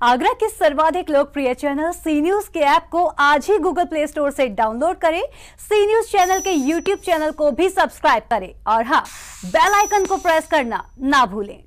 आगरा के सर्वाधिक लोकप्रिय चैनल सी न्यूज़ के ऐप को आज ही गूगल प्ले स्टोर से डाउनलोड करें। सी न्यूज़ चैनल के यूट्यूब चैनल को भी सब्सक्राइब करें। और हाँ बेल आइकन को प्रेस करना ना भूलें।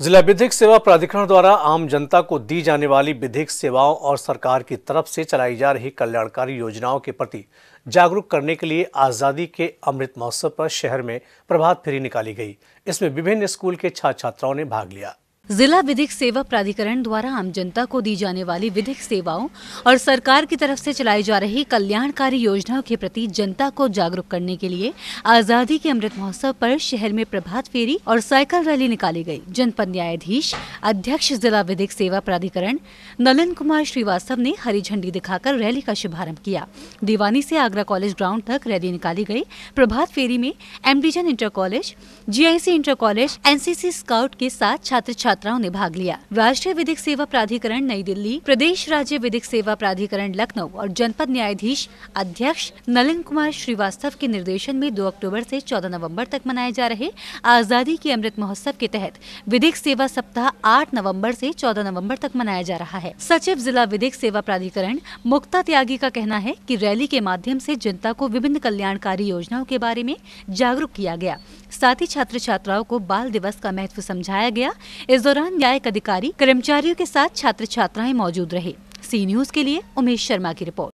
जिला विधिक सेवा प्राधिकरण द्वारा आम जनता को दी जाने वाली विधिक सेवाओं और सरकार की तरफ़ से चलाई जा रही कल्याणकारी योजनाओं के प्रति जागरूक करने के लिए आज़ादी के अमृत महोत्सव पर शहर में प्रभात फेरी निकाली गई। इसमें विभिन्न स्कूल के छात्र छात्राओं ने भाग लिया। जिला विधिक सेवा प्राधिकरण द्वारा आम जनता को दी जाने वाली विधिक सेवाओं और सरकार की तरफ़ से चलाई जा रही कल्याणकारी योजनाओं के प्रति जनता को जागरूक करने के लिए आज़ादी के अमृत महोत्सव पर शहर में प्रभात फेरी और साइकिल रैली निकाली गई। जनपद न्यायाधीश, अध्यक्ष जिला विधिक सेवा प्राधिकरण नलन कुमार श्रीवास्तव ने हरी झंडी दिखाकर रैली का शुभारंभ किया। दीवानी से आगरा कॉलेज ग्राउंड तक रैली निकाली गई। प्रभात फेरी में एमडीजन inter college, GIC inter college, NCC scout के साथ छात्र छात्र छात्राओं ने भाग लिया। राष्ट्रीय विधिक सेवा प्राधिकरण नई दिल्ली, प्रदेश राज्य विधिक सेवा प्राधिकरण लखनऊ और जनपद न्यायाधीश अध्यक्ष नलिन कुमार श्रीवास्तव के निर्देशन में 2 अक्टूबर से 14 नवंबर तक मनाए जा रहे आज़ादी के अमृत महोत्सव के तहत विधिक सेवा सप्ताह 8 नवंबर से 14 नवंबर तक मनाया जा रहा है। सचिव जिला विधिक सेवा प्राधिकरण मुक्ता त्यागी का कहना है कि रैली के माध्यम से जनता को विभिन्न कल्याणकारी योजनाओं के बारे में जागरूक किया गया। साथ ही छात्र छात्राओं को बाल दिवस का महत्व समझाया गया। इस दौरान न्यायिक अधिकारी कर्मचारियों के साथ छात्र छात्राएँ मौजूद रहे। सी न्यूज़ के लिए उमेश शर्मा की रिपोर्ट।